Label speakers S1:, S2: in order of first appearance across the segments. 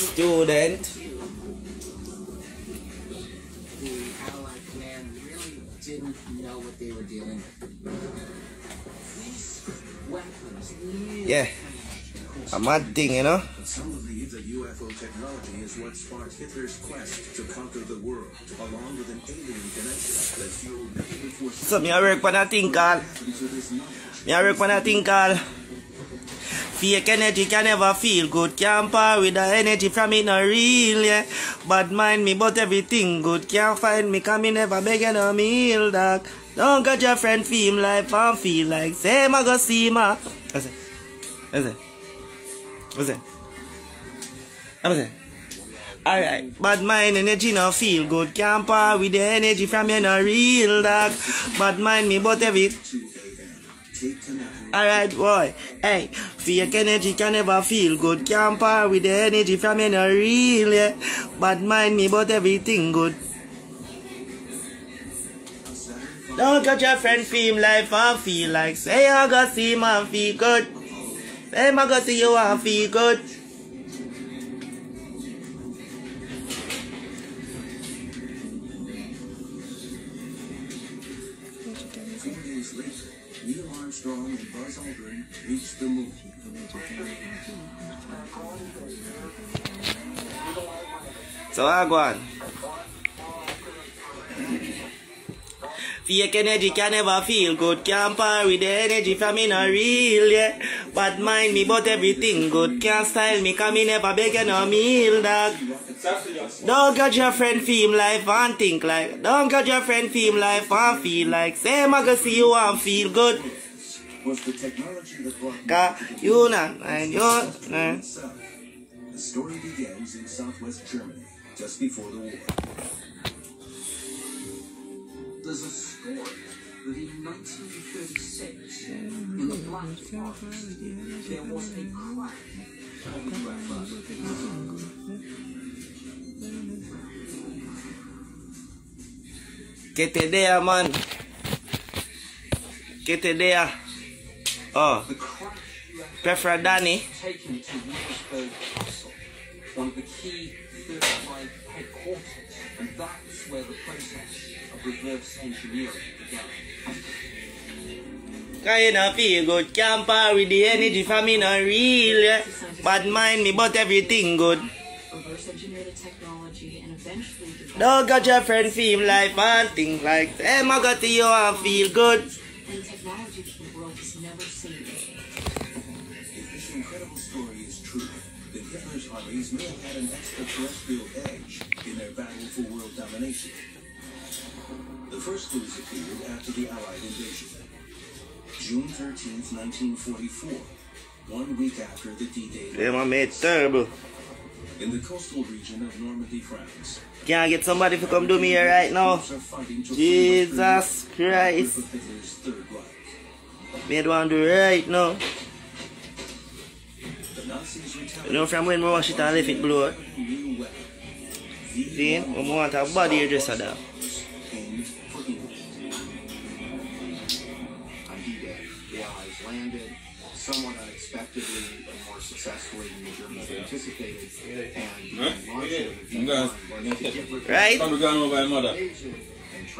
S1: Student.
S2: The command really didn't know what they were dealing with. These weapons
S1: Yeah. A mad thing, you know?
S3: Some believe that UFO technology is what sparked Hitler's quest to conquer the world, along with an alien connection that fueled forces
S1: So me I work on a thing called
S3: to this knowledge.
S1: me I work on a thing called Fake energy can never feel good. Can't par with the energy from it not real, yeah. Bad mind me, but everything good. Can't find me, cause me never begging a meal, dog. Don't got your friend feel life and feel like same I go see ma. What's it? What's it? What's it? What's it? Alright, bad mind energy no feel good. Can't par with the energy from you not real, dog. Bad mind me, but every
S3: 2 a.m. Take.
S1: Alright, boy. Hey, fake energy can never feel good. Can't par with the energy from you, no real, yeah. Bad mind me, but everything good. Don't cut your friend feel life and feel like say I go see man feel good. Say I go see you and feel good. So I go on. Fake energy can never feel good. Can't par with the energy from me not real, yeah. But mind me, but everything good. Can't style me, cause me never beg you no meal, dog. Don't got your friend feel life and think like. Don't got your friend feel life and feel like. Same I go see you and feel good.
S3: Was the technology that brought
S1: you not, and you nah.
S3: South. The story begins in southwest Germany, just before the war.
S2: There's a story that in 1936, in the Black Forest, there was a crack UFO.
S1: Que te dea, man. Te dea. Oh, prefer Danny.
S2: taken to Wewelsburg Castle, one of the key fortified headquarters, and that's where the process of reverse engineering began.
S1: Feel good. With the energy from me not real, yeah. Bad mind me, but everything good. Don't got your friend feel life and think like Same I got to you and feel good.
S4: and
S3: an extraterrestrial edge in their battle for world domination. The first clues appeared after the Allied invasion. June 13th, 1944, one week after the D-Day.
S1: Them I made terrible.
S3: In the coastal region of Normandy, France,
S1: Can I get somebody to come do me here right now?
S3: troops are fighting to
S1: Jesus Christ.
S3: group of Hitler's Third Reich.
S1: Me want to do right now. And it
S3: a.
S1: See? We want a body there.
S3: aimed for England.
S5: On D-Day, the Allies landed somewhat unexpectedly and more successfully than the Germans anticipated, and the launching of the V-1 was to get
S1: Right?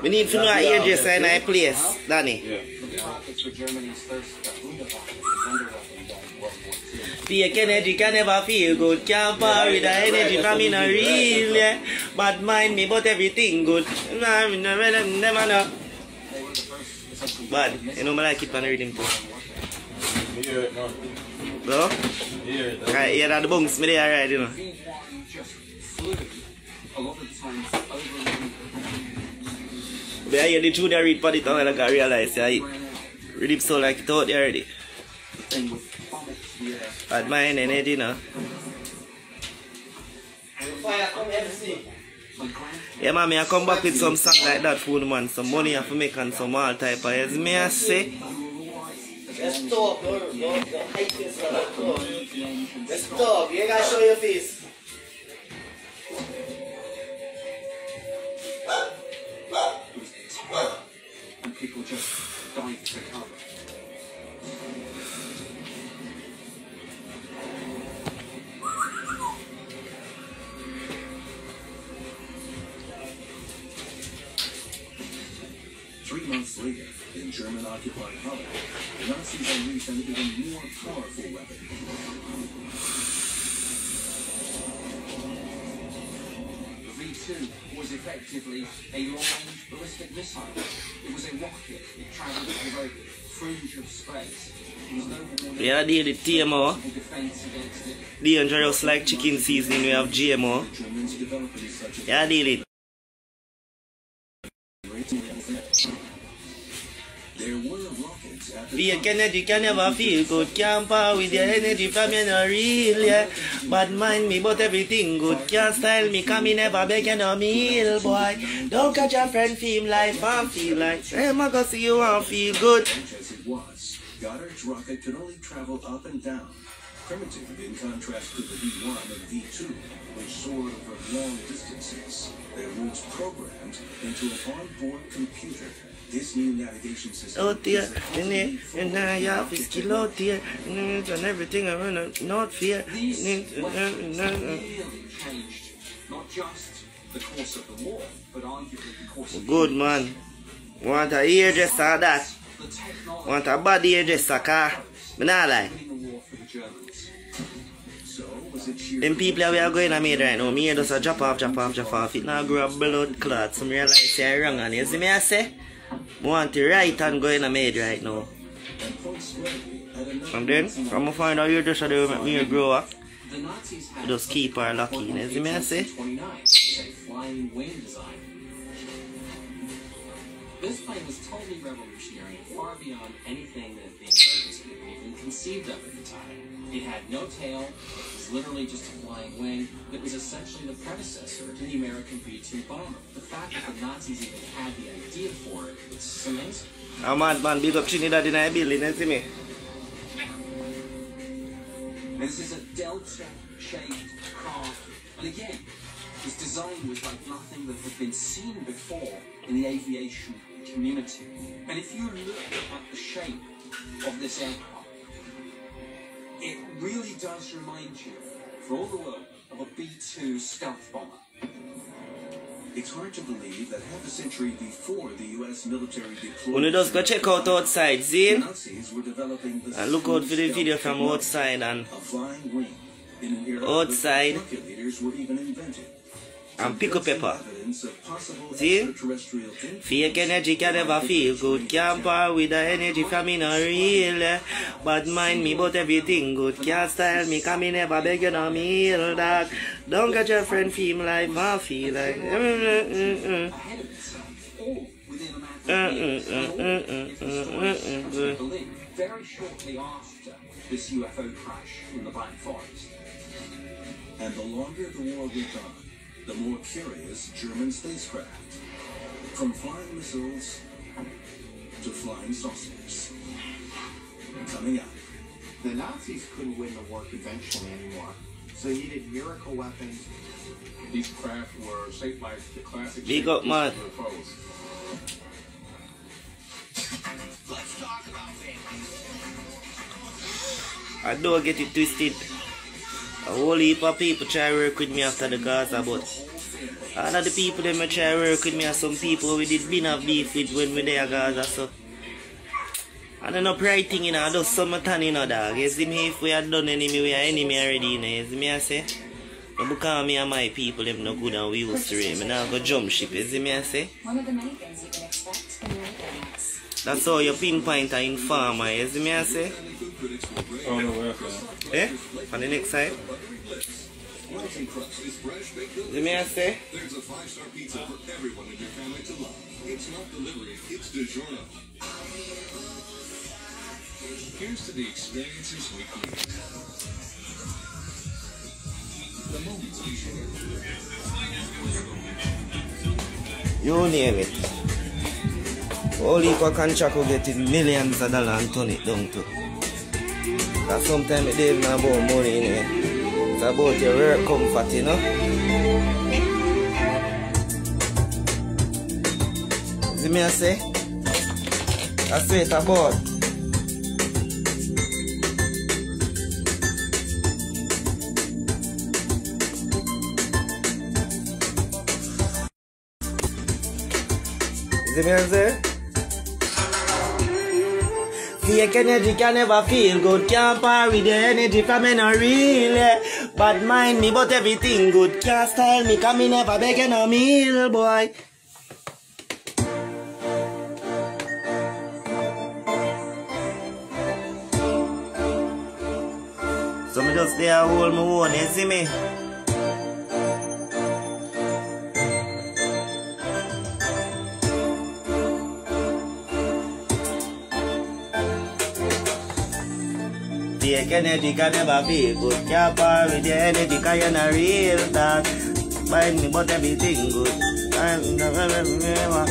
S1: We need to know a hairdresser in our place, Danny.
S6: Yeah
S5: profits for Germany's first Wunderwaffe and Wonderweapon during World War II.
S1: Fake energy can never feel good. Can't par with the energy from me not real, yeah. Bad mind me, but everything good. Nah, me never, never know.
S5: They were the first essentially
S1: Bad. You know, I like it on the rhythm too.
S6: You hear it, man.
S1: Bro?
S6: You hear it.
S1: Right, yeah, that the bunks me there, right, you know.
S2: V1 just flew a lot of times
S1: But I hear the tune I read for it and I got realize, yeah, it rhythm so like it out there already.
S2: Yeah.
S1: Bad energy.
S2: My grandfather
S1: Yeah, me I come back with some song like that for man. Some money I have make and some all type of, as me I say. Let's stop, bro. Let's stop. You gotta show your face.
S2: People just died to cover.
S3: Three months later, in German-occupied Holland, the Nazis unleashed an even more powerful weapon.
S5: The V-2 was effectively a long-range ballistic missile. It was a rocket. It travelled at the very fringe of space. It was no
S1: Yeah, deal the TMO.
S5: The against it.
S1: Chicken seasoning, we have GMO.
S3: Germans developing such a
S1: Yeah, deal it.
S3: Time.
S1: Kennedy can never feel good. Can't power with your energy from you not real, yeah. Bad mind me, but everything good. Can't style me, come me never beg you no meal, boy. Don't catch your friend feel life and feel like. Hey, I go see you and feel good.
S3: as Goddard's rocket could only travel up and down, primitive in contrast to the V-1 and V-2, which soared over long distances, their routes programmed into an onboard computer. This new navigation system
S1: Out there,
S3: is
S1: in there, and now to skill out there, and and everything around, not fear.
S5: These weapons really changed not just the course of the war, but arguably the course of
S1: Good man. Want a hairdresser that?
S5: the technology
S1: Want a body hairdresser car? Me nah lie.
S5: winning the war for the Germans.
S3: So, was it sheer
S1: Them people that we are going to made right now, me just a drop off, drop off, drop off. It now grow a blood clot. Some realize I wrong and you see me I say? Want to right and go in a made right now.
S3: and
S1: then, from a find out hairdresser they will make me grow up.
S5: Had
S1: Just keep her lucky, you know, see me I say?
S5: 29, a flying wing design. This plane was totally revolutionary far beyond anything that have even conceived of at the time. It had no tail, it was literally just a flying wing. that was essentially the predecessor to the American B-2 bomber. The fact that the Nazis even had the idea for it's just amazing.
S1: A mad man big up Trinidad in you see me?
S5: This is a delta-shaped craft, and again, its design was like nothing that had been seen before in the aviation community. And if you look at the shape of this aircraft, it really does remind you, for all the world, of a B-2 stealth bomber.
S3: It's hard to believe that half a century before the U.S. military deployed...
S1: When just go check out outside,
S3: the
S1: see?
S3: Nazis were developing the
S1: And look out for the video from outside and
S3: A flying wing. In an era
S1: Outside.
S3: calculators were even invented.
S1: And pick up pepper. See? Fake energy can never feel good. Can't par with the energy from me no real. Bad mind me but everything good. Can't style me cause me never beg you no meal dog. Don't get your friend feel life and feel like. Mm, mm, mm, mm.
S5: very shortly after this UFO crash in the Black Forest.
S3: And the longer the war went on, the more curious German spacecraft. From flying missiles to flying saucers. Coming up.
S5: The Nazis couldn't win the war conventionally anymore, so they needed miracle weapons.
S7: These craft were shaped like the classic
S1: Big
S7: shape
S1: up,
S7: of
S1: man.
S7: UFOs.
S1: I don't get it twisted. A whole heap of people try work with me after the Gaza, but all of the people them try work with me are some people we did been have beef with when we there Gaza, so. I don't know thing, you know, I just summertime, you know, dog. You see me, if we had done enemy, we are enemy already, you know, you see me, I say. But because me and my people, them no good and we used to it, me now go jump ship, you see me, I say.
S8: One of the many things you can expect in Renaissance.
S1: That's how you pinpoint an informer, you see me, I say.
S6: Oh, no, welcome.
S1: Eh? On the next side.
S3: Wellington crust is fresh baked
S1: You see me, I say.
S3: Five-star pizza for everyone in your family to love. It's not delivery, it's DiGiorno. Here's to the experiences we create. The moments we share.
S1: You name it. Heap of contract will get millions of dollars and turn it down to. Cause sometimes it ain't about money in it. It's about your work comfort, you know. See me I say? That's what it's about. See me I say? Fake energy can never feel good. Can't par with the energy from me no real. Bad mind me, but everything good. Can't style me, cause me never begging no meal, boy. So me just there hold my own, you see me? Fake energy can never feel good. Can't with the energy cause you're not real that. Mind me but everything good. I'm never uh, uh, uh,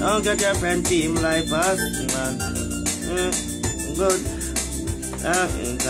S1: Don't get your friend team like us, man. Mm, good. Uh,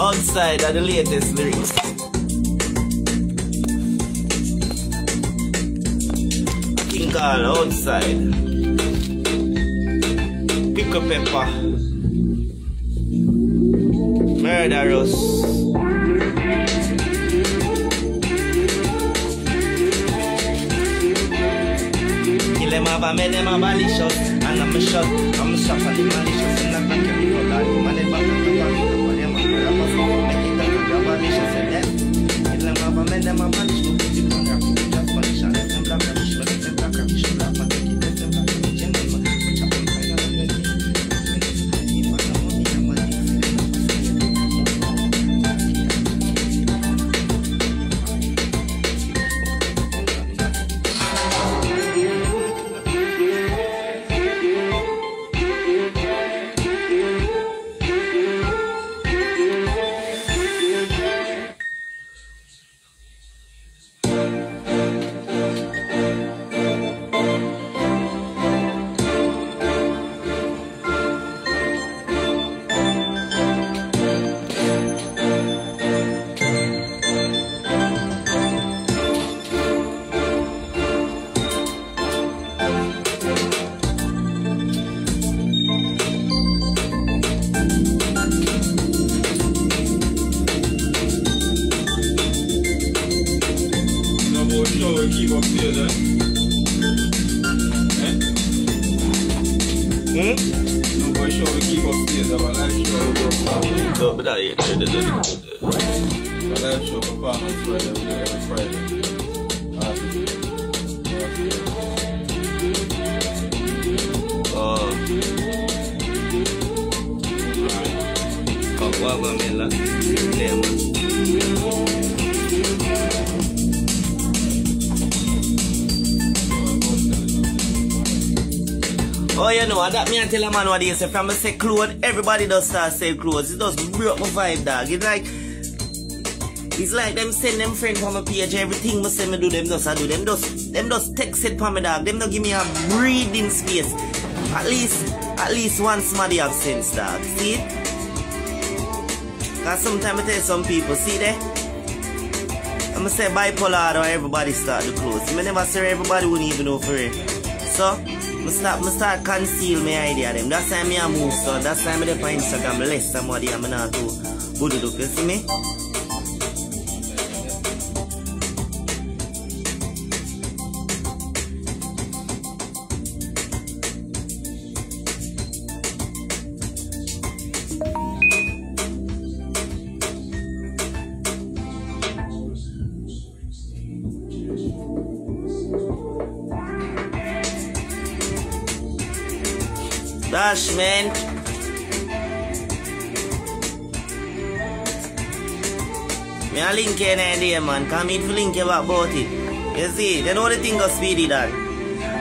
S1: Outside are the latest lyrics. King Carl outside. Pickle pepper. Murderous. Kill them up, I made them a malicious. And I'm a shot, I'm a shot for the malicious. And I'm not carrying no
S6: show and keep up there, our live show.
S1: Oh. Yeah, Oh, you know, that me and tell a man what they say. From I say clothes, everybody does start say clothes. It just broke my vibe, dog. It's like, it's like them send them friend from my page. Everything must say me do them just I do them just them just text it for me, dog. Them don't give me a breathing space. At least, at least one somebody have sense, dog. See it? Cause sometimes I tell some people, see there? I'ma say bipolar or everybody start the clothes. I never say everybody wouldn't even know for it. So, I start, I start conceal my idea them. That's why me I move so that's why I'm there on Instagram less somebody I'm not too good look, you see me? A link in there, man. Come for link you about it. You see, they know the thing got speedy done.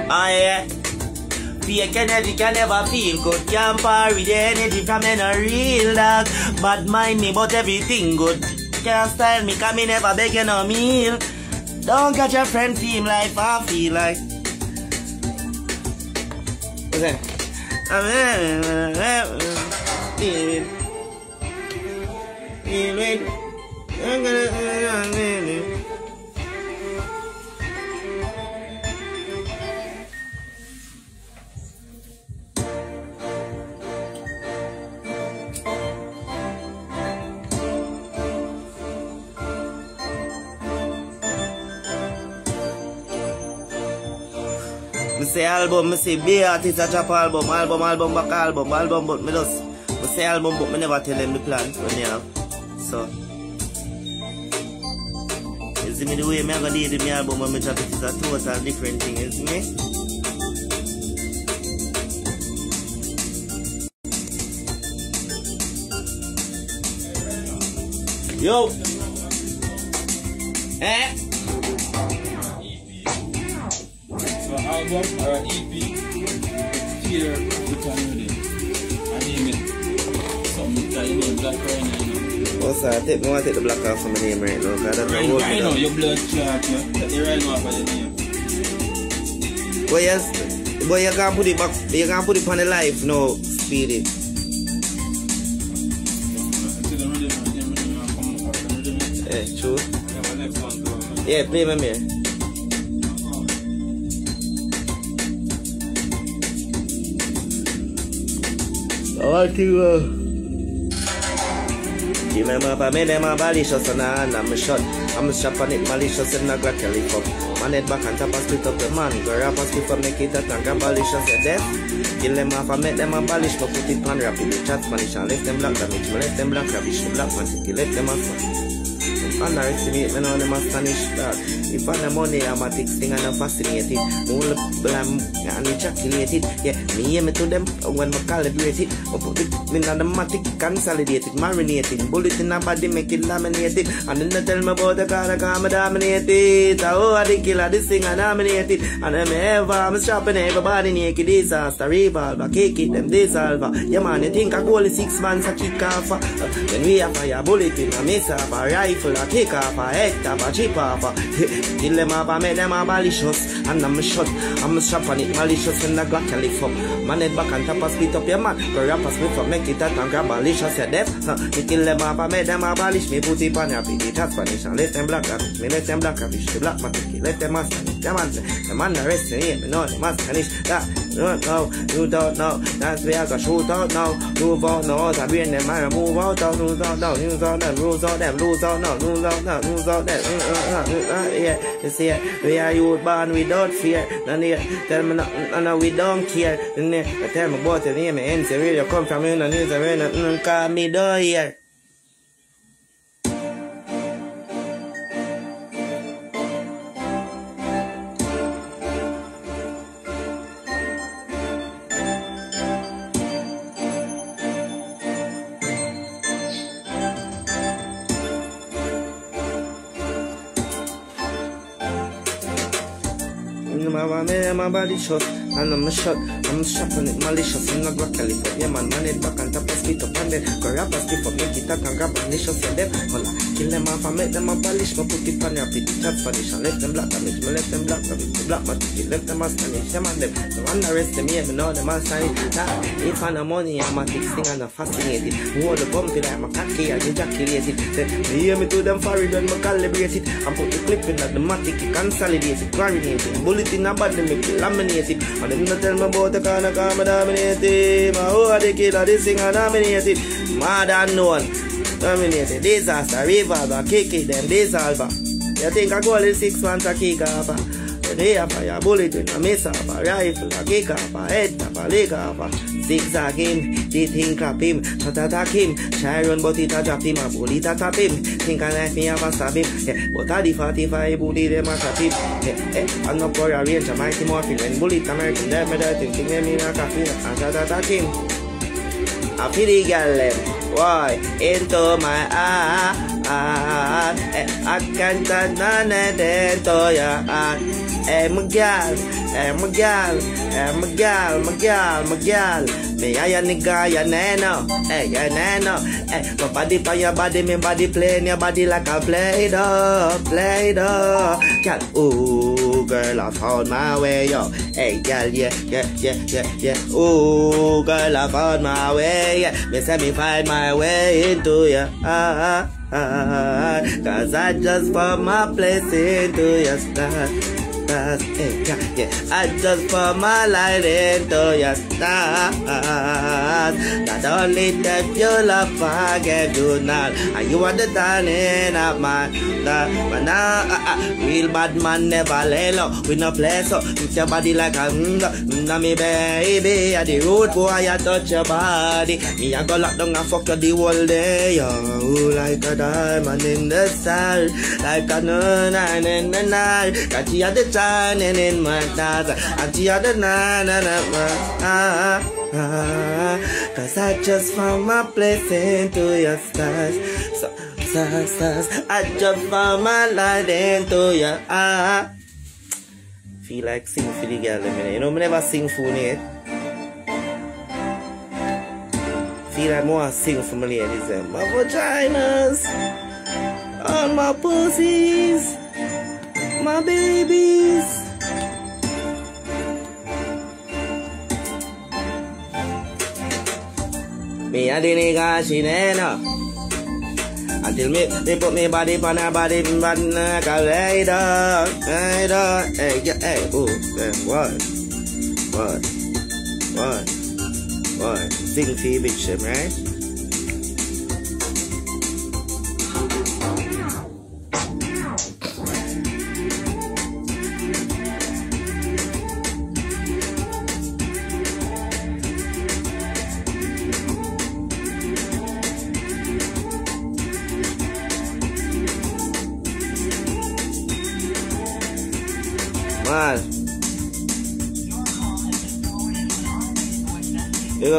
S1: Ah, yeah. Fake energy can never feel good. Can't par with the energy from a real dog. Bad mind me, but everything good. Can't style me, cause me never begging no meal. Don't catch your friend team life, I feel like. What's that? Feel it. Feel it. Me say album, me say be artist a drop album, album, album, back album, album, but me just, me say album, but me never tell them the plan when they have. So, see me the way me I gonna do the me album when me drop it is a total different thing, you see me? Yo! Eh?
S6: So album or EP, with a melody. I name it. Something that you name Black know.
S1: What's that? Take, me want to take the black off from my name right now, because I don't know
S6: Ryno,
S1: what Ryno,
S6: your blood clot, you. Take the Ryno off of the name.
S1: do. Boy, yes, boy, you can't put it back, you can't put it on the life now, Speedy.
S6: Until the rhythm, rhythm, rhythm, come up, the rhythm.
S1: Eh, Remember, but me them a malicious and a hand I'm shot. I'm shot on it malicious and I got Kelly. Man head back and top and split up the man. Go rap and split up make it tank and malicious a death. Kill them off and make them abolish, but put it on rapid. Chat Spanish and left them black damage. Me them black rubbish. Black man left them a underestimate me now them astonish that if I the money I'm a thick thing and I'm fascinated the blam and ejaculated yeah me hear me to them when me calibrate it I put it in the matic consolidated marinated bullet in a body make it laminated and then they tell me about the car I come dominated oh I the killer this thing I nominated and them ever I'm shopping everybody naked disaster revolver kick it them dissolver yeah man you think I go only six months I kick off uh, when we have fire bullet in a miss off a rifle a kick off a head off a chip off a off and a I'm shot I'm shot on it malicious and the Glock up man head back and and split up your man go rap and split up make it out and grab malicious your death. Huh. me kill them off and make me put it on your it has Spanish and let them black rabbit me let them black rabbit the black man take it let them master the man say the man arrest me me know the master that you don't know. You don't know. That's where I go shoot out now move out now I bring them man move out now lose out now lose out them lose out them lose out now lose out now lose out them. Uh, uh, uh, yeah. You see we are youth born without fear. None here tell me nothing no, no, we don't care. Tell me about the name and you come from you when you call me here My man, my body shot, and I'm shot. I'm on it malicious. I'm not Glock California. Man, man, it back and top and split up and then rap and split up, make it and grab malicious and then holla. Kill them off and make them abolish. Me put it on your feet, chat Spanish and left them black damage. Me left them black damage. The black took it, left them Spanish. Yeah, man, them. The man arrest them, yeah, me know them all Spanish. Nah, if I no money, I'm a thick thing and I'm fascinated. Hold the bumpy, I'm a cocky and ejaculated. Then me hear me to them forehead when me calibrate it. And put the clip in the matic, consolidated, clarinated. Bullet in a body, make it laminated. And them not tell me about the of come dominated. The killer, this I nominated. Mad unknown. Dominated. Disaster, revolver, kick it, them dissolver. You think I go only six months to kick off? Uh, they have a bullet in a miss off a rifle, a kick off a head, a leg off a uh. Zigzag him. The thing clap him, not attack him. Try run but it a drop him, a bullet a tap him. Think a knife me have a stab him. Yeah, but a the 45 bullet them a trap him. Yeah, yeah, and up for a range, a mighty morphin. When bullet American dead, me dead, think me me a coffee, and shot attack him. I feel girl them, why, into my eye, I can't turn none of your eye. Eh, hey, my girl, hey, eh, my girl, hey, eh, my girl, my girl, my girl. Me a ya nigga, ya nano, hey, ya nano. Hey, my body for your body, me body playing your body like a play-doh, play-doh. Girl, ooh, girl, I found my way, yo. Hey, girl, yeah, yeah, yeah, yeah, yeah. Ooh, girl, I found my way, yeah. Me say me find my way into ya. Ah, ah, ah, ah, ah. Cause I just found my place into your stars. Ah, Stars, eh, yeah. I just put my light into your stars. Not only that you love, I gave you not. And you are the darling of my love. But now, uh, uh, real bad man never lay low. We no play so. With your body like a mm, mm, me baby. At the road boy, I touch your body. Me, I go lock down and fuck you the whole day. Yo, like a diamond in the sky. Like a nun in the night. Got you at the shining in my eyes. And the na na na ah, ah, Cause I just found my place into your stars. So, stars, stars. I just found my light into your ah. Feel like sing for the girl, them, innit? you know, me never sing for it. Feel like more sing for my ladies, them. my vaginas, all my pussies my babies. Me and the nigga she nena. Until me, they put me body on her body, but like a radar, radar. Hey, yeah, hey, ooh, yeah, what, what, what, what? Sing for bitch, right?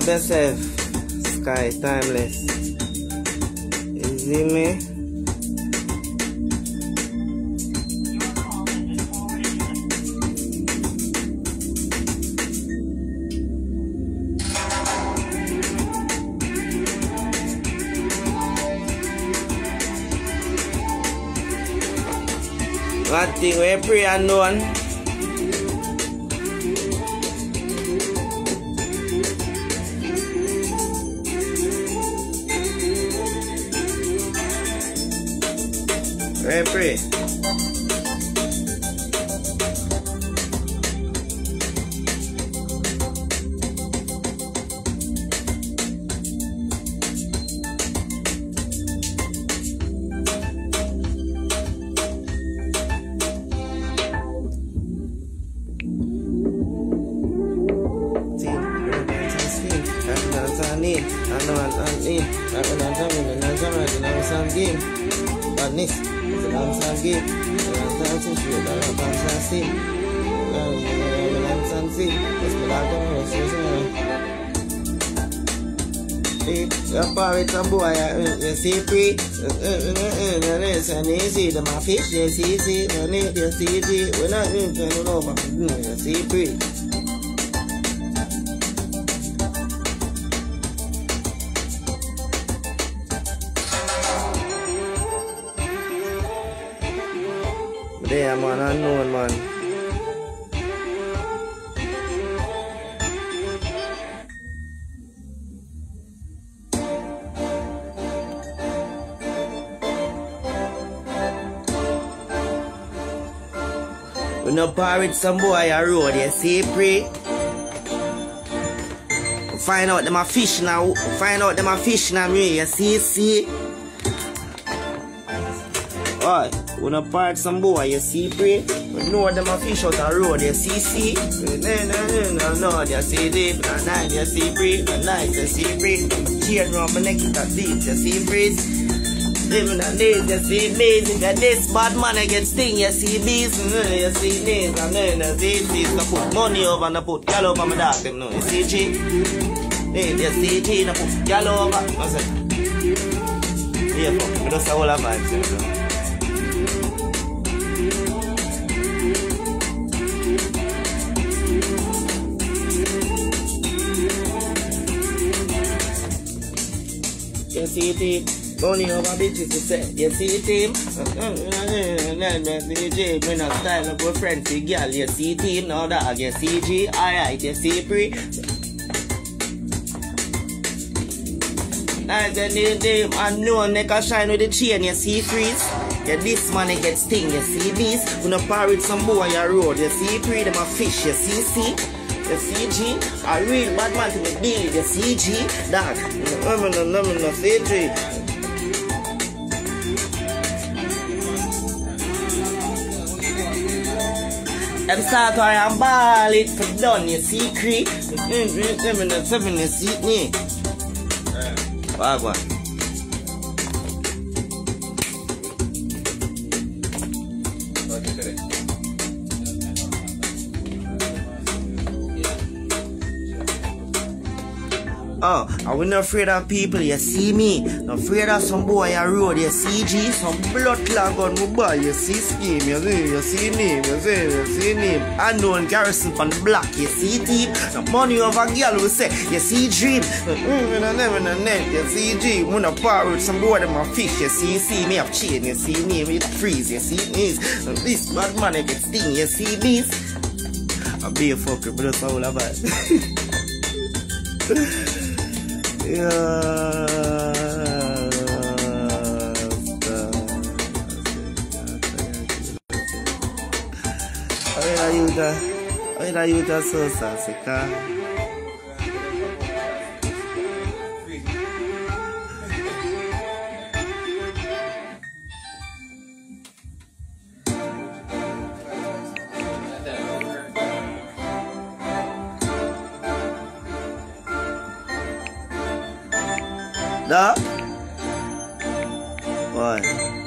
S1: your best. Sky timeless. Is me? One thing we pray and know 9. And you see the my fish, see, see, no need, you see, see. We're not even turning over. You see free. There, man, unknown, man. We no pirate some boy a road, you see, pre. Find out them a fish now. Find out them a fish now, me. You see, see. Alright, When I part some boy, you see pray. We know them a fish out a road, you see see. No, no, no, no, no, you see deep. And night, you see pray. And night, you see pray. Chain round my neck, it a deep, you see breeze. Living on days, you see bees. If you're this bad man, I get sting, you see bees. Mm, You see bees, and then you see bees. I put money over and I put gal over my dog, them know. You see G? Hey, you see G, I put gal over. I said, yeah, fuck, me just a whole of vibes, you know. You see team, money over bitches, you say. You see team, G, me not style up with friends, see girl. You see team, now dog, you see G, alright, you see pre. I the new name, I know neck a shine with the chain, you see freeze. Yeah, this man he get sting, you see this. When a pirate some boy on your road, you see pre, them a fish, you see see. You see G, a real bad man to me deal, you see G, dog. No, no, no, no, no, see Start where I'm ball it for done, you see Cree. Seven, seven, you see me. Wagwan. Oh, I we not afraid of people, you see me. Not afraid of some boy on road, you see G. Some blood clog on my boy, you see scheme, you see, you see name, you see, you see name. Unknown garrison from the block, you see deep. The money of a girl we say, you see dream. Mm, you see G. When I with some boy, them a fish, you see, see me have chain, you see me, me freeze, you see this. This bad man, I get sting, you see this. I'll be a fucker, but that's all about Ayuda. Ayuda sosa, seca. Da? Why? April.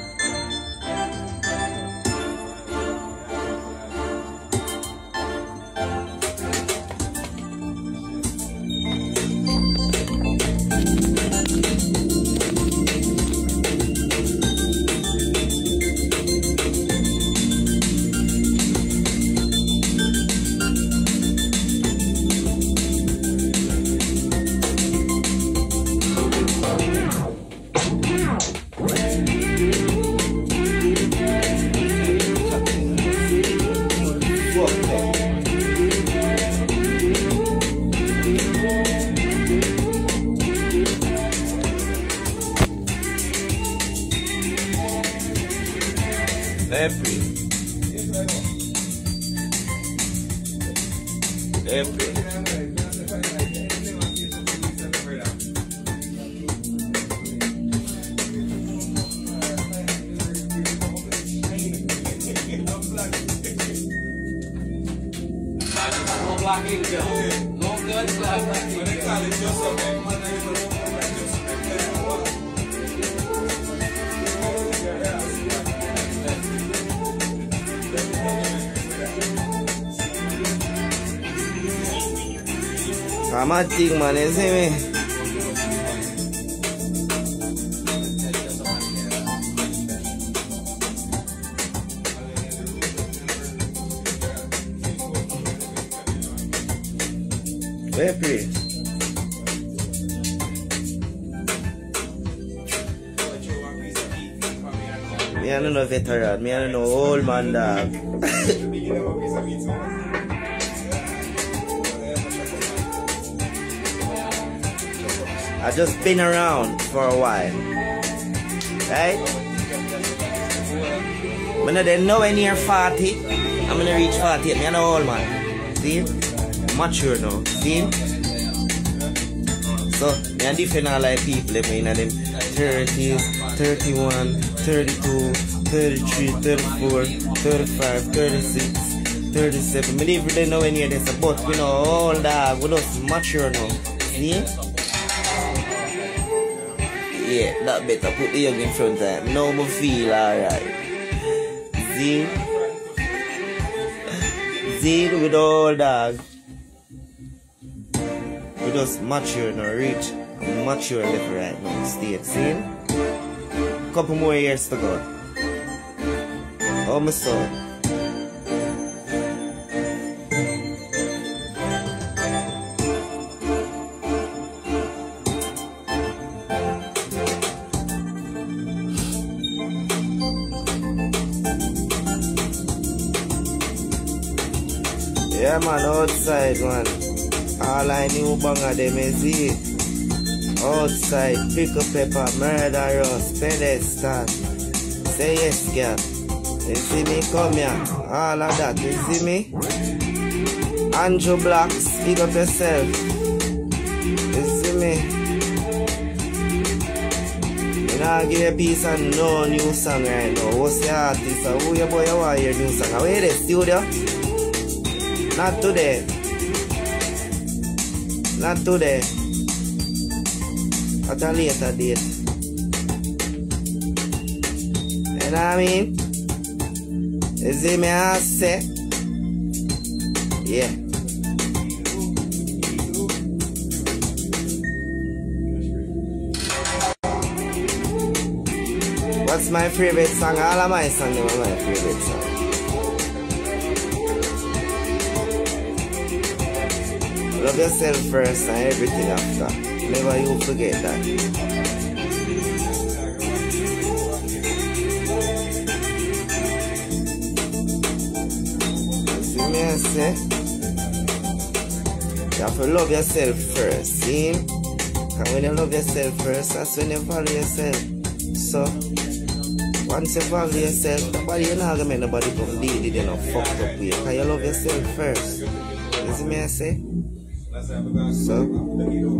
S1: Ting man, you see me? Very pretty. Me I don't know veteran, me I don't know old man dog. I just been around for a while. Right? When I didn't nowhere near 40, I'm gonna reach 48. Me I know old man. See? Mature now. See? So, me I different all like people. I mean, them 30, 31, 32, 33, 34, 35, 36, 37. Me live really know when you're this, but we know all that. we just mature now. See? Yeah, that better put the young in front of him. Now me feel alright. See? See with all dog. We just mature now, reach mature level right now. State, see? Couple more years to go. Oh, my son. Man, outside, man. All I knew banga them is it. Outside, pick pickle pepper, murder us, pedestal. Say yes, girl. You see me come here. All of that, you see me? Andrew Blacks, pick up yourself. You see me? You know, give a piece of no new song right now. What's the artist? Who your boy you want your new song? Where the studio? Not today. Not today. At a later date. You know what I mean? You see me I say? Yeah. What's my favorite song? All of my songs are my favorite song. Love yourself first and everything after. Never you forget that. I say? You have to love yourself first, see? And when you love yourself first, that's when you value yourself. So, once you value yourself, nobody you're not gonna make nobody come deal with you, know, fucked up with. Cause you love yourself first. You see me I say? So, you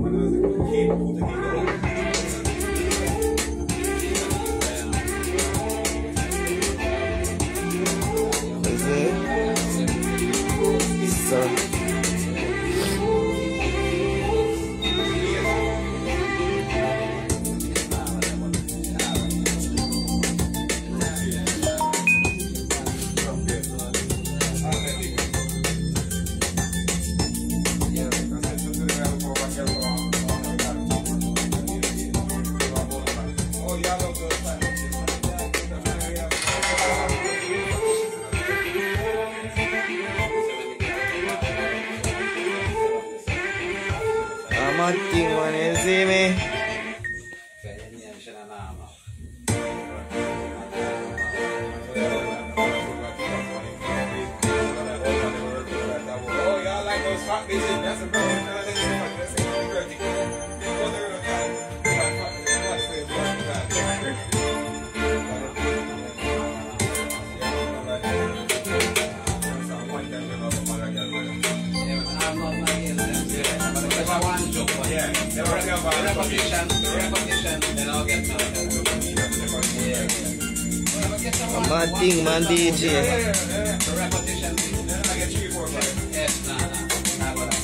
S1: thing man DJ.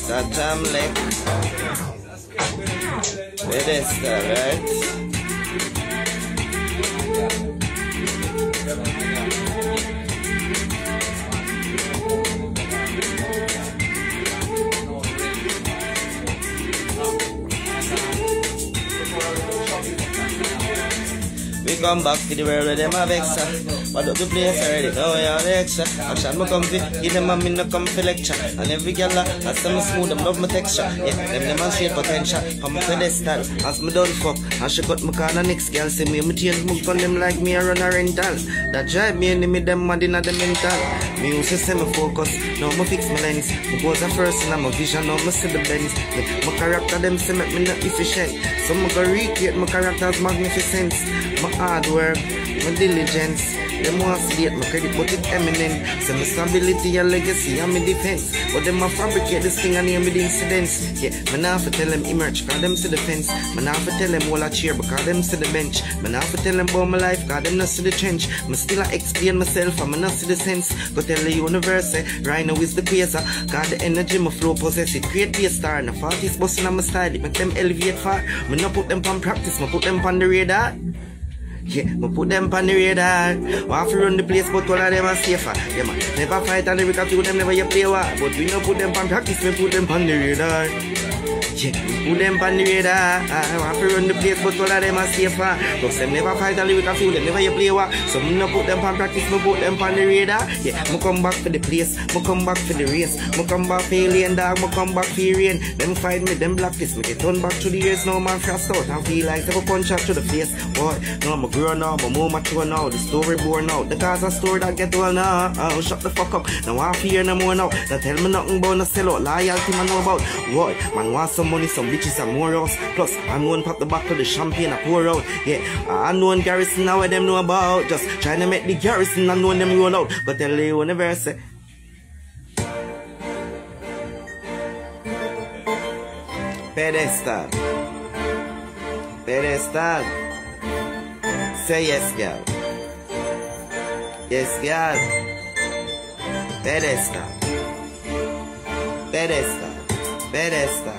S1: That jam like. Pedestal, right? We come back to the world where them have extra. The place already, we are the extra. Action me come fi, give them a me no come fi lecture. And every girl a, I say me smooth, them love my texture. Yeah, them demonstrate potential. I'm a pedestal, as me done fuck. And she cut my corner next girl say me, me change move on them like me a run a rental. That drive me enemy them mad inna the mental. Me used to say me focus, now me fix my lens. Me goes a first in my vision, now me see the bends. Yeah, my character them say make me not efficient. So me go recreate my character's magnificence. My hard work, my diligence. Them want to date my credit, but it eminent. So my stability and legacy, I'm in defense. But them a fabricate this thing and name with incidents. Yeah, man, have to tell them emerge, cause them to the fence. Man, have to tell them all I cheer, because them to the bench. Man, have to tell them about my life, cause them not to the trench. Me still I explain myself, I'm not to the sense. Go tell the universe, eh, right now is the quasar. Got the energy, my flow possess it. Create be a star, and the party's busting on my style, it make them elevate far. Me not put them on practice, me put them on the radar. Yeah, me put them on the radar. To run the place, but all of them are safer. Yeah, man. Never fight a lyrical to them, never you play war. But we no put them on practice, we put them on the radar. Yeah, put them on the radar. Want to run the place, but all of them are safer. Plus, them never fight a lyrical to them, never you play war. So me no put them on practice, me put them on the radar. Yeah, me come back for the place, me come back for the race. Me come back for alien dog, me come back for rain. Them fight me, them black fist, me get turn back to the years. No man frost out and feel like they go punch up to the face. Boy, no, I'm a grown now, I'm more mature now. The story born now. The cause a story that get well now. Oh, shut the fuck up. Now I fear no more now. Now tell me nothing about no sell out. Loyalty man know about. What? Man want some money, some bitches and more. Plus, I know one pop the bottle, the champagne I pour out. Yeah, I know one garrison now what them know about. Just trying to make the garrison I know them roll out. But tell you universe. eh, Pedestal. Pedestal. Say yes, girl. Yes, girl. Pedestal. Pedestal. Pedestal.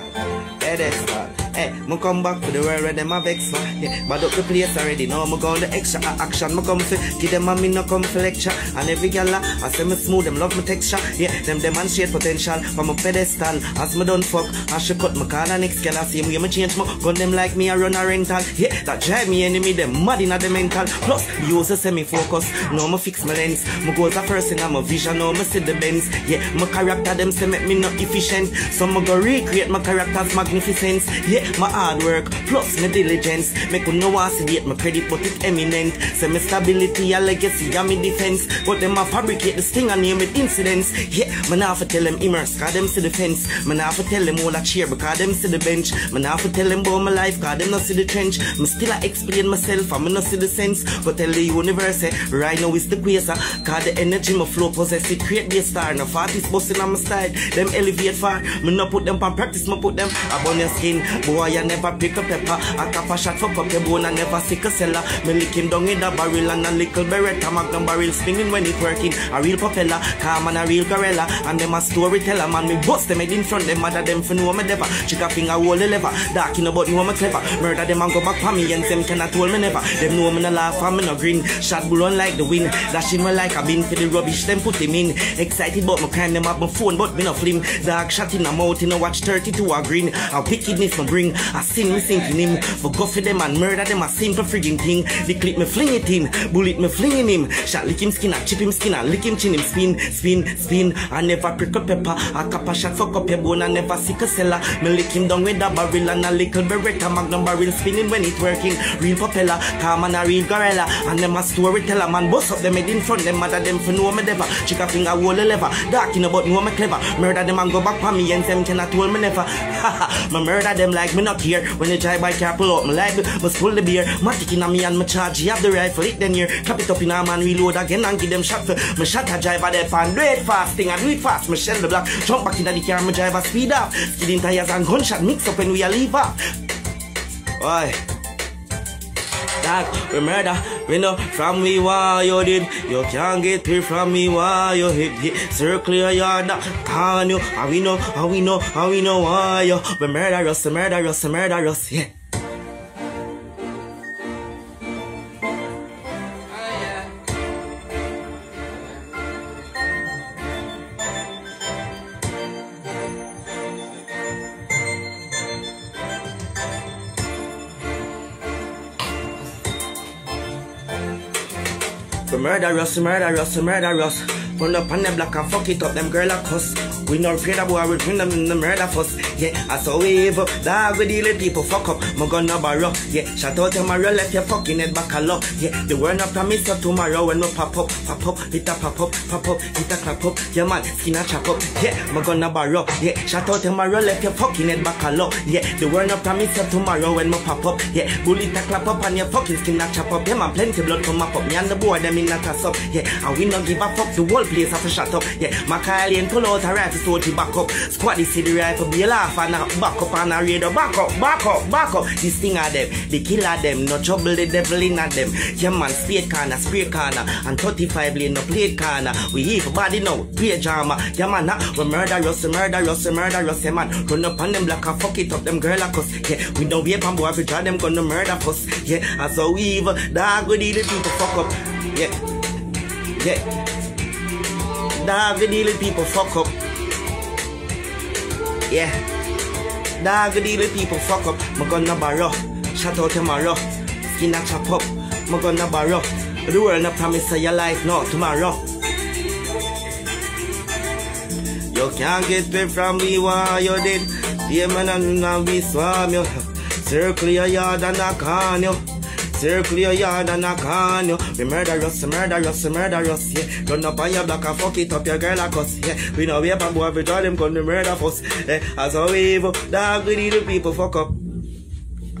S1: Pedestal. Eh, hey, me come back for the world where them a vex man. Yeah, bad up the place already. Now me go on the extra a- action. Me come for give them a me no come for lecture. And every gal I say me smooth, them love me texture. Yeah, them demonstrate potential from a pedestal. As me done fuck, I should cut my car. Next gal I see me, me change me. Gun them like me, I run a rental. Yeah, that drive me enemy, them mad inna the mental. Plus, use a semi-focus. Now me fix my lens. Me goes a first in my vision. Now me see the bends. Yeah, my character them say make me not efficient. So me go recreate my character's magnificence. Yeah, my hard work plus my diligence. Know I see it, my credit but it eminent. Say my stability, a legacy, and me defense. But them a fabricate this thing and name it incidents. Yeah, man have to tell them immerse, cause them see the fence. Man have to tell them all I cheer because them see the bench. Man have to tell them about my life, cause them not see the trench. Me still I explain myself, me not see the sense. But tell the universe, eh, right now is the quasar. Cause the energy my flow possess it, create be a star. Now parties busting on my style, them elevate far. Me not put them on practice, me put them up on your skin. Boy, I never pick a pepper. I cap a shot fuck up your bone, I never sick a seller. Me lick him down in the barrel and a little beretta. Magnum barrel spinning when it working. A real propeller, calm and a real gorilla. And them a storyteller, man. Me bust them head in front, them mother them for know me never. Chica finger hold the lever. Dark in about want me clever. Murder them and go back for me and them cannot hold me never. Them know me no laugh and me no grin. Shot bull on like the wind. Dashing me like a bin for the rubbish, them put him in. Excited about my crime, them up my phone, but me no flim. Dark shot in a mouth, in a watch 32 a green. I'm a wickedness me I sin me sinking him. For go for them and murder them a simple frigging thing. The clip me fling it in. Bullet me flinging him. Shot lick him skin, I chip him skin, I lick him chin him spin, spin, spin. I never prick up pepper. I cap a shot, fuck up bone, I never sick a seller. Me lick him down with a barrel and a little beretta. Magnum barrel spinning when it working. Real propeller, calm and a real gorilla. And them a storyteller, man. Bust up them head in front, them mother them for know me never. Chica finger hold the lever. Dark in about know me clever. Murder them and go back for me and them cannot hold me never. Haha, me murder them like me not care. When they drive by car pull up my leg, must pull the beer. Matic in a me and me charge. You have the rifle, it then here. Cap it up in a man, reload again and give them shot for. Me shot a driver there fan. Do it fast, thing I do it fast. Me shell the block. Jump back in the car, me driver speed up. Skidding tires and gunshot mix up when we a leave off. Why? Dog, we murder, we know from me why you did. You can't get pay from me why you hit. hit. Circle your yard, can you? And we know, and we know, and we know why you. We murder us, murder us, murder us, yeah. We murder us, we we. Run up on the block and fuck it up, them girl a cuss. We no afraid of boy, we bring them in the murder fuss. Yeah, I saw we evil, dog we deal with people fuck up. My gun no borrow. Yeah, shout out to my real left your fucking head back a lot. Yeah, the word no promise of tomorrow when no pop up, pop up, hit a pop up, pop up, hit a clap up. Yeah man, skin a chop up. Yeah, my gun no borrow. Yeah, shout out to my real left your fucking head back a lot. Yeah, the word no promise of tomorrow when no pop up. Yeah, bullet a clap up and your fucking skin a chop up. Yeah man, plenty blood come up up. Me and the boy them in a toss up. Yeah, and we no give a fuck. The whole place have to shut up. Yeah, my Kylian pull out a rifle so to back up. Squad the city rifle be a laugh and a back up and a radar back up, back up, back up. This thing of them, the killer them, no trouble the devil in a them. Yeah man, spade corner, spray corner, and 35 lane no plate corner. We evil body now, play drama. Yeah man, nah, we murder us, murder us, murder us. Yeah man, run up on them black and fuck it up, them girl like us. Yeah, we don't wait on boy, we try them gonna murder us. Yeah, and so we evil, dog we need the people fuck up. Yeah, yeah. Dog we deal with people fuck up. Yeah. Dog we deal with people fuck up. My gonna borrow. Shout out to Maro. Skin a chop up. Gonna borrow. The world not promise your life, no tomorrow. You can't get me from me while you did. Yeah, man, and we swam you. Circle your yard and knock on you. Circle your yard and knock on you. We murder us, murder us, murder us, yeah. Run up on your block and fuck it up, your girl like us, yeah. We know we have a boy, we draw them gun to murder us, eh. As a wave, dog, we need the people fuck up.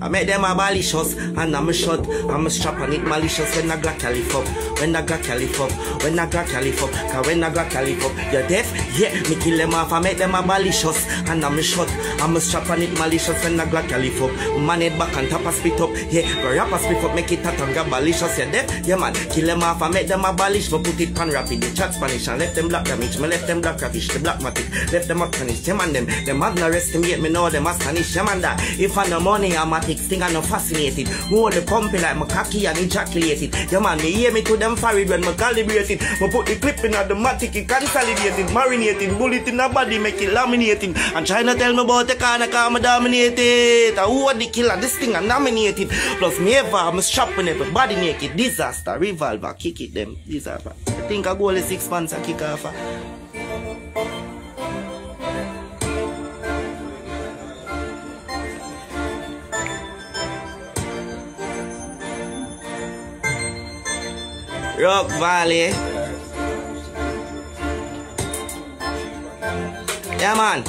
S1: I make them abolitious and I'm a shot. I'm a strap and it malicious when I got caliph. When I got caliph. When I got caliph. Cause when I got caliph. You're deaf? Yeah, me kill them off. I make them abolitious and I'm a shot. I'm a strap and it malicious when I got caliph up. Man head back and top a spit up. Yeah, go rap a spit up. Make it and get malicious. You're? Yeah man, kill them off. I make them abolish. Me put it pan rapid. They chat Spanish and left them black damage. Me left them black ravish. The black matic. Left them up punish. Them and them. Them have no rest them yet. Me know them astonish. Them and that. If I no money, I'm a tick thing I'm fascinated. Hold the pumpy like my cocky and ejaculated. Yeah man, me hear me to them forehead when me calibrate it. Me put the clip in at the matic, it consolidated, marinated, bullet in the body, make it laminating. And China tell me about the kind of car me dominated. Who are the killer? This thing I'm nominated. Plus me ever, I'm strapping everybody naked. Disaster, revolver, kick it them. Disaster. I think I go only six months I kick off. Rock Valley. Yeah, man.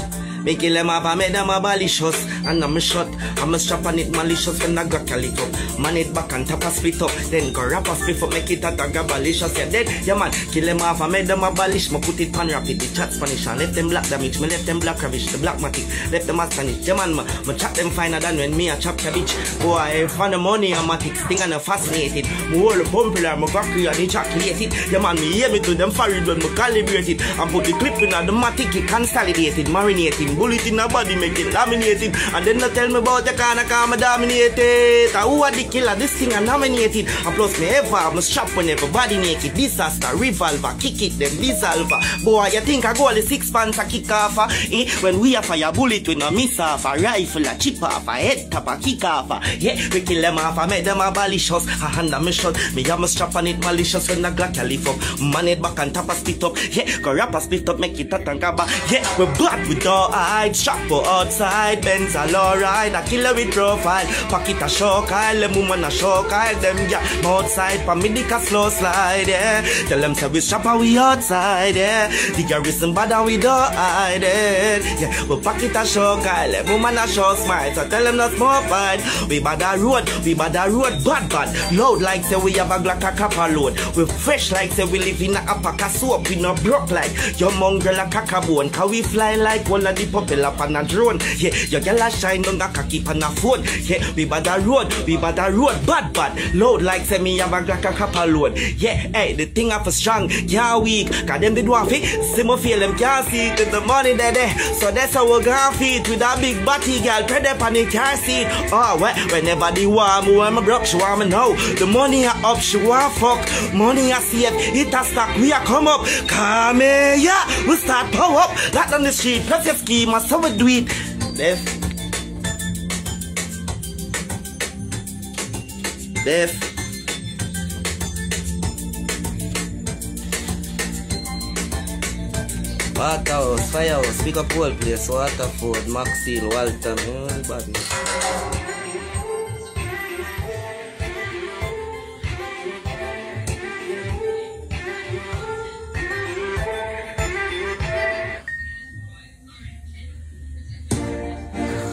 S1: Me kill them up, I make them abolitious And I'm shot, I'm a strap on it malicious When I got calic up Man it back and tap a split up. Then go rap a split up, make it a tag abolitious Yeah, dead, yeah man Kill them off, I made them abolish. Me put it pan rapid, the chat Spanish. And left them black damage, me left them black ravish The black matic, left them Spanish Yeah man, me, chat them finer than when me a chop cabbage. Boy, I I the money, I'm a Sting and I'm fascinated. Me the popular, me got and ejaculated Yeah man, me hear me to them forehead when me calibrate it. And put the clip in the matic, it consolidated, marinating. bullet in the body, make it laminated. And then they tell me about the kind of car me dominated. And who are the killer? This thing I nominated. And plus me ever, I'm strap when everybody naked. Disaster, revolver, kick it, them dissolver. Boy, you think I go all the six pants a kick off? Eh? When we have fire bullet, we no miss off. A rifle, a chip off, a head tap, a kick off. Yeah, we kill them off, I make them abolitious. A hand on me shot, me have my strap on it malicious when I glock a lift up. Man it back and tap a spit up. Yeah, go rap a spit up, make it and gaba. Yeah, we bad with all eyes, strap for outside, Benz all alright. A killer with profile, pocket a show Kyle, them woman a show Kyle, them yeah, outside, for me dick a slow slide, yeah. Tell them say we strap and we outside, yeah. The garrison bad and we don't hide it, yeah. We pocket a show Kyle, them woman a show smile, so tell them not smoke fine. We bad a road, we bad a road, bad bad. Loud like say we have a Glock a copper load. We fresh like say we live in a alpaca soap, we no broke like your mongrel a cockabone. Cause we fly like one of the popular pan a drone. Yeah, your girl a shine on a cocky pan a phone. Yeah, we bad a road, we bad a road, bad bad. Load like say me have a Glock a load. Yeah, hey, the thing have a strong, can't weak. Cause them they do a fit, see me feel them can't see it the money they there. So that's how we gonna feed with a big body girl, pray up and they can't see it. Oh, well, whenever they want me, when my broke, she want me know. The money are up, she want fuck. Money I see it, it a stack, we a come up. Come here, yeah, we start power up. Lock on the street, plus your scheme, so we do it. Def. Def. Waterhouse, Firehouse, pick up place, Waterford, Maxfield, Walton, know the badness.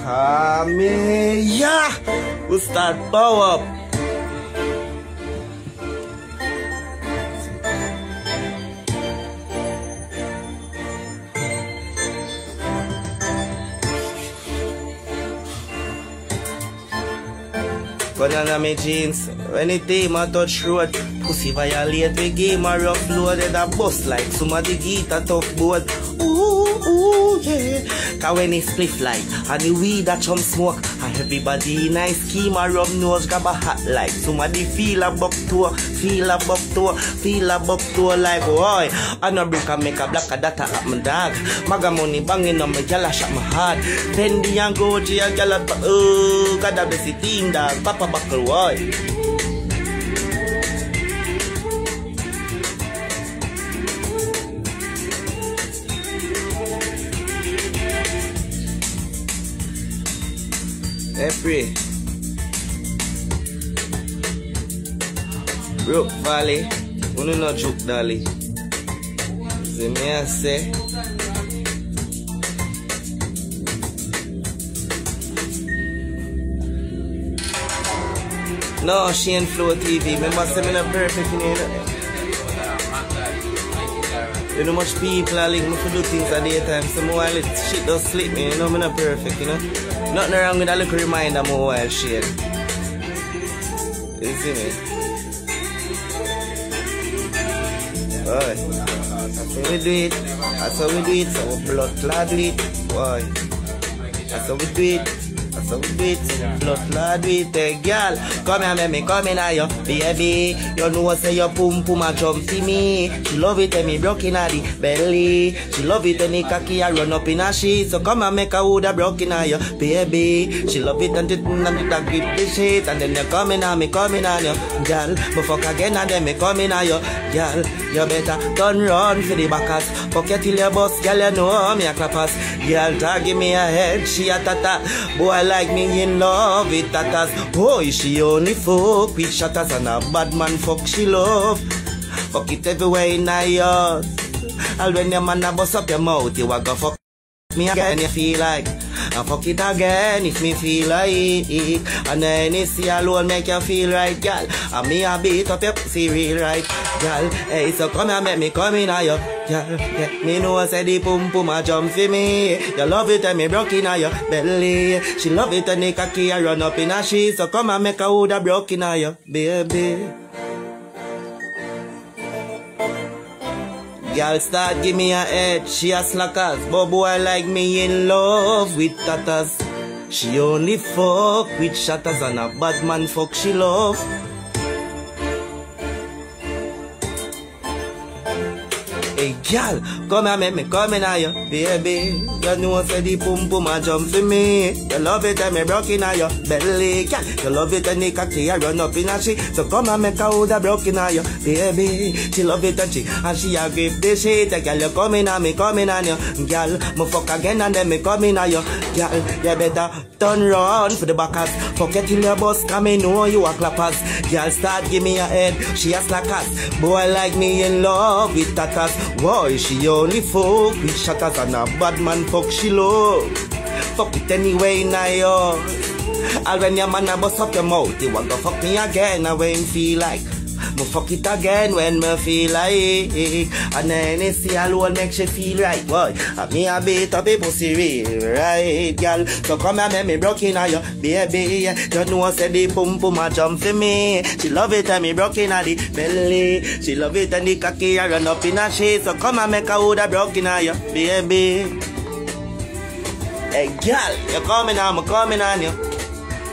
S1: Kami, yeah! Ustad Power. Gun under me jeans. Team I touch road, pussy violate the game I rough loaded a bust like somebody get a tough board. Ooh, ooh, yeah. Cause when it spliff like and the weed that chum smoke, and everybody nice scheme I rub nose grab a hat like somebody feel a buck toe, feel a buck toe, feel a buck toe like boy. I no break and make a black a data at my dog. Maga money banging on my gal I shot my heart. Fendi and Gucci a gal at oh, God have bless the team dog. Papa buckle boy. free. Brook Valley, unu no joke dolly. Se me a se. No, she ain't Flow TV. Remember, se me not perfect, you know. You know much people are like me for do things at daytime. Some while it shit does slip me, you know, me not perfect, you know. Nothing wrong with a little reminder more while shit. You see me? Boy, that's how we do it. That's how we do it. So blood clot do it. Boy, that's how we do it. Do it. So we blood clot do it. Hey, girl, come here, make me come in here, yo. baby. You know say your pum pum a jump to me. She love it when me broke in her the belly. She love it when the cocky a run up in her sheet. So come and make her wood a broke in her, yo. baby. She love it and it and it a grip the shit. And then you come in here, me come in here, yo. girl. Me fuck again and then me come in here, yo. girl. You better turn round for the backers. Fuck you till your boss, girl. You know me a clappers. Girl, tag me a head, she a tata. Boy like me in love with tatas. Boy, oh, she only fuck with shatters and a bad man fuck she love. Fuck it everywhere in her yours. And when your man a bust up your mouth, you a go fuck me again you feel like I fuck it again if me feel like. It. And then see alone make you feel right, girl. And me a beat up your pussy real right, girl. Hey, so come and make me come in a you, girl. Yeah. Me know say the pum pum a jump for me. You love it when me broke in a your belly. She love it when the cocky a run up in a she. So come and make a wood a broke in a you, baby Girl start give me a head, she a slackers. But boy like me in love with tatas. She only fuck with shatters And a bad man fuck she love Hey girl, come and make me come in here, baby. You know say the pum pum a jump for me. You love it when me broke in your belly, girl. You love it when the cocky a run up in a she. So come and make a wood a broke in your baby. She love it and she and she a grip the shit. Girl, you come in and me come in on you, girl. Me fuck again and then me come in on you, girl. You better turn round for the backers. It till your boss come in, know you a clappers. Girl, start give me a head, she a slackers. Boy like me in love with tatas. Boy, she only fuck with shatters and a bad man fuck she love. Fuck it anyway a yours. And when your man a bust up your mouth, you want to fuck me again and when feel like. Me fuck it again when me feel like And then you see alone make she feel right, boy. And me a beat up a pussy real right, girl. So come and make me broke in your baby. You know say the pum pum a jump for me. She love it when me broke in the belly. She love it when the cocky a run up in her shit So come and make a wood a broke in your baby. Hey girl, you coming on, me coming on you.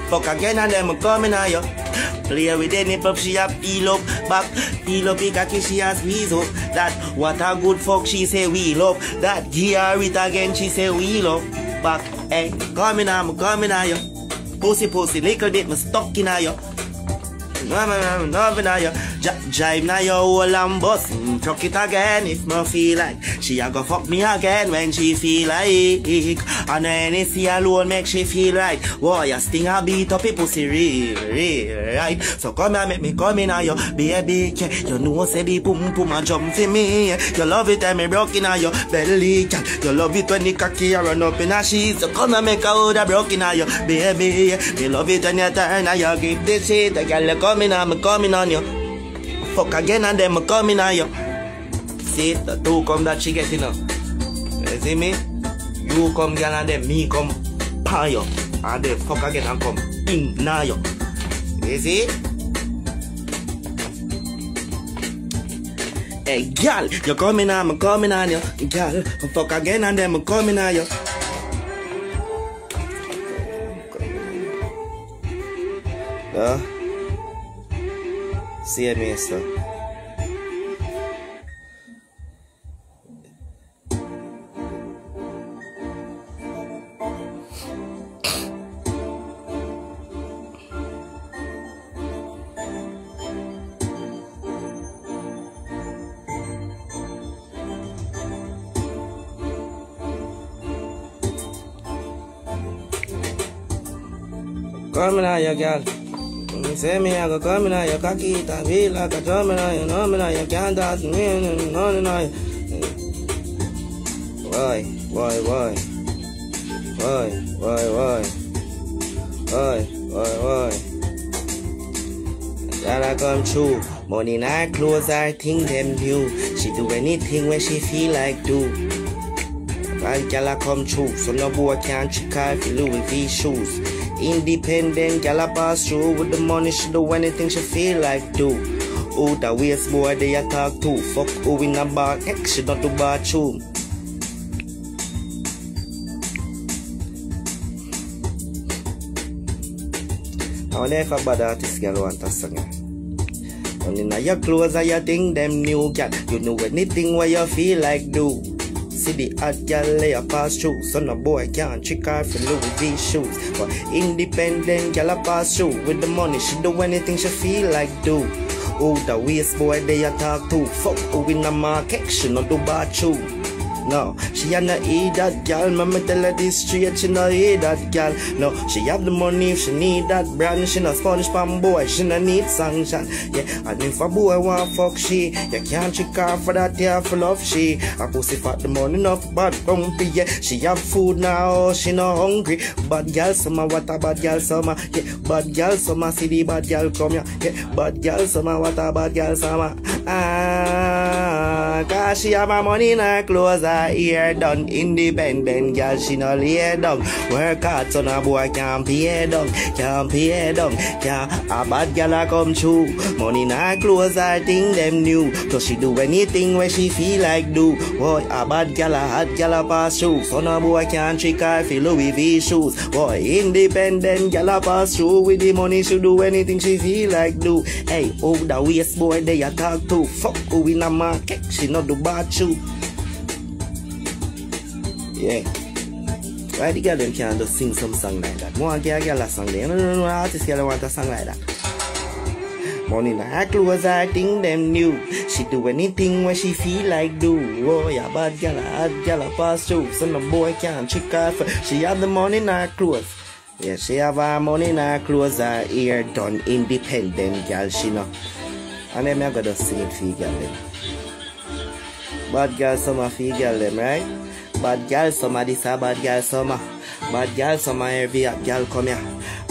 S1: Fuck again and then me coming on you Play with the nipple, she a peel up back, peel up cocky, she a squeeze up. That what a good fuck, she say wheel up. That gear it again, she say wheel up back. Hey, coming on, I'm coming on you. Pussy, pussy, little bit, me stuck in on you. Loving on you, J- jive now your whole and bust. Mm, Chuck it again if me feel like. She a go fuck me again when she feel like. And when see alone make she feel right. Boy, you sting a beat up a pussy real, real right. So come and make me come in on you, baby. Yeah. You know say the boom boom a jump for me. You love it when me broke in on your belly. Yeah. You love it when the cocky a run up in a sheet. So come and make a hold a on you, baby. Yeah. Love it when you turn and you give this shit. The girl coming on me coming on you. Fuck again and then me coming on you. See the two come that she getting up. You see me? You come girl and then me come pan you. And then fuck again and come in now you. You see? Hey, girl, you coming on, me coming on you. Girl, fuck again and then me coming on you. Ja. Se mig så. Coming on you, girl. You say me, I go coming on you, cocky, I feel like a drumming on you, numbing on you, can't dance me, and running on. Why, why, why? Why, why, why? Why, why, why? Gotta come true. In her clothes, I think them new. She do anything when she feel like do. And gal a come true, so no boy can't trick her if Louis V shoes. Independent gal pass through with the money, she do anything she feel like do. Oh, the waste boy they a talk to. Fuck who in a bar, X she don't do bathroom. I wonder if a bad artist girl want a song. Only now your clothes are your thing, them new cat. You know anything what you feel like do. See the hot gal lay a pass through. So no boy can't trick her for Louis V shoes. But independent gal a pass through. With the money, she do anything she feel like do. Oh, the waste boy they a talk to. Fuck who in the market, she no do bathroom. No, she a not eat that gal. Mama tell her this straight, she no eat that gal. No, she have the money if she need that brand. She no sponge pan boy, she no need sanction. Yeah, and if a boy want fuck she, you can't trick her for that yeah full of she. A pussy fat the money enough bad bumpy. Yeah, she have food now, she no hungry. Bad gal summer, what a bad gal summer. Yeah, bad gal summer, see the bad gal come here. Yeah, bad gal summer, what a bad gal summer. Ah, cause she have my money in her clothes, her ear done. Independent girl, she no lay down. Work hard, so no boy can't pay down. Can't pay down. Can't a bad girl a come true. Money in her clothes, her thing them new. So she do anything where she feel like do. Boy, a bad girl, a hot girl a pass through. So no boy can't trick her for Louis V shoes. Boy, independent girl a pass through. With the money, she do anything she feel like do. Hey, oh, the waste boy they a talk to. Fuck who in a market, she not do bad shoe. Yeah. Why the girl them can't just sing some song like that? More girl girl a song there. No, no, no, artist girl want a song like that. In her clothes, I think them new. She do anything when she feel like do. Oh, yeah, bad girl, hot girl, a pass through. So no boy can't trick her. She have the money in her clothes. Yeah, she have her money in her clothes, her hair done. Independent girl, she know. And then I gotta sing it for you girl them. Bad girl summer you girl them, right? Bad girl summer, this a bad girl summer. Bad girl summer, every hot ah, girl come here.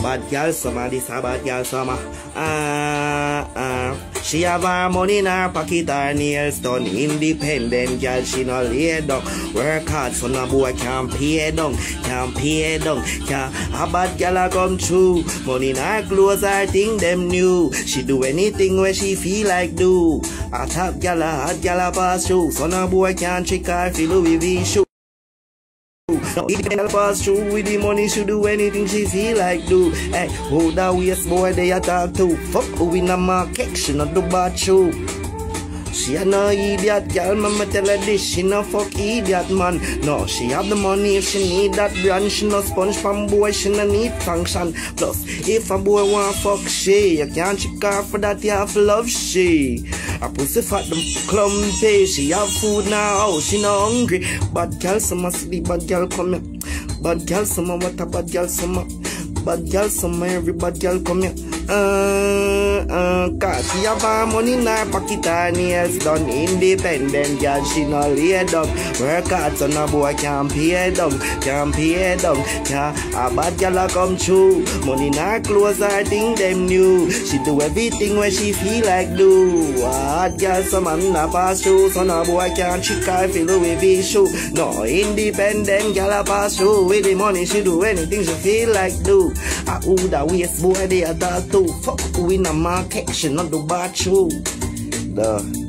S1: Bad girl summer, this a bad girl summer. Ah, ah. She have her money in her pocket, her nails done. Independent girl, she no lay down. Work hard, so no boy can't pay down. Can't pay down. Can't. A bad girl a come true. Money in her clothes, her thing them new. She do anything where she feel like do. A top girl, a hot girl a pass through. So no boy can't trick her, feel Louis V shoe. No, it can pass through with the money, she do anything she feel like do. Hey, who that waste boy they a talk to? Fuck who in the market, she not do bad shoe. She a no idiot girl, mama tell her this. She no fuck idiot man. No, she have the money if she need that brand. She no sponge from boy, she no need function. Plus, if a boy want fuck she, you can't check her for that. You have love she. A pussy fat them clumpy. She have food now, she no hungry. Bad girl, some see the bad girl come here. Bad girl, some what a bad girl, some bad girl, some every bad girl come here. Uh, uh, cause she have her money in her pocket and nails done independent girl she no lay down. Work hard so no boy can pay down can pay down. Yeah a bad girl a come true. Money in her clothes her thing them new. She do everything when she feel like do. Hard girl some man a pass through so no boy can trick her feel with his shoe. No independent girl a pass through with the money she do anything she feel like do a who the waste boy they a dog too. Fuck who in a market she not do true the